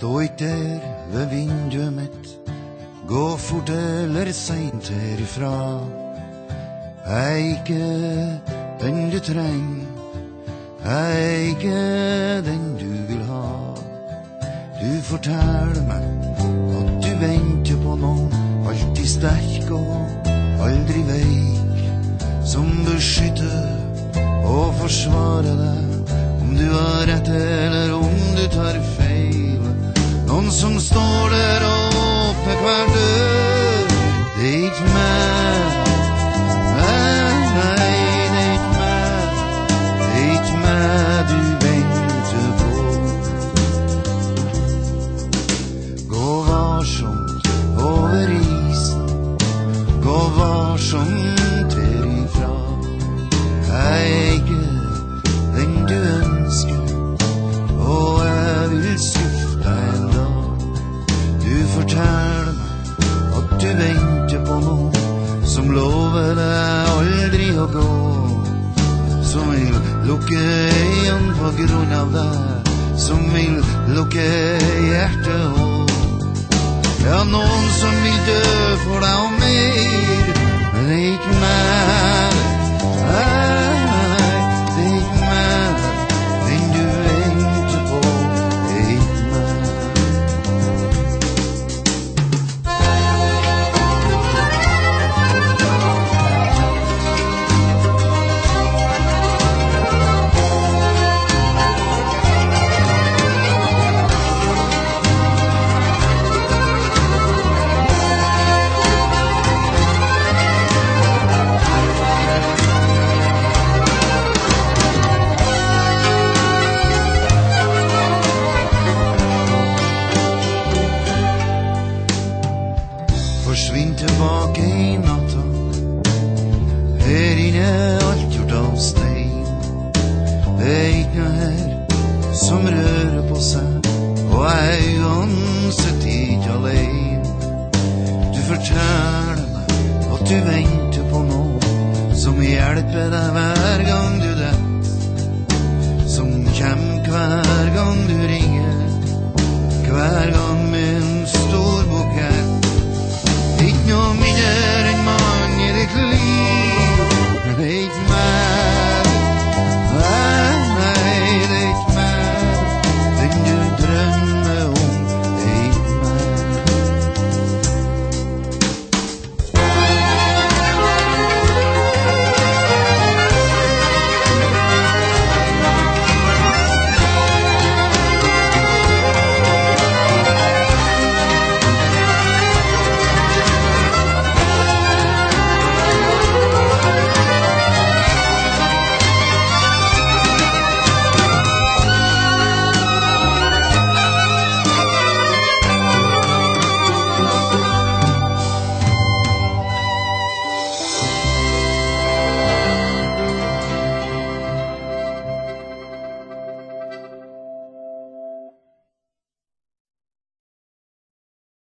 Stå ikke der ved vinduet mitt, gå fort eller seint herifra. Jeg er ikke den du trenger, jeg er ikke den du vil ha. Du forteller meg at du venter på noen, alltid sterk og aldri veik, som beskytter og forsvarer deg, om du har rett eller om du tar feil. Noen som står der og åpner hver dør. Det er ikke meg. Deg aldri å gå. Som vil lukke øynene på grunn av deg, som vil lukke hjertet òg. Ja, noen som vil dø for deg og Forsvinn tilbake i natta. Her inne er alt gjort av stein. Det er ikke noe her som rører på seg, og jeg er uansett ikke alene. Du forteller meg at du venter på noe som hjelper deg hver gang du detter. Som kjem hver gang du ringer.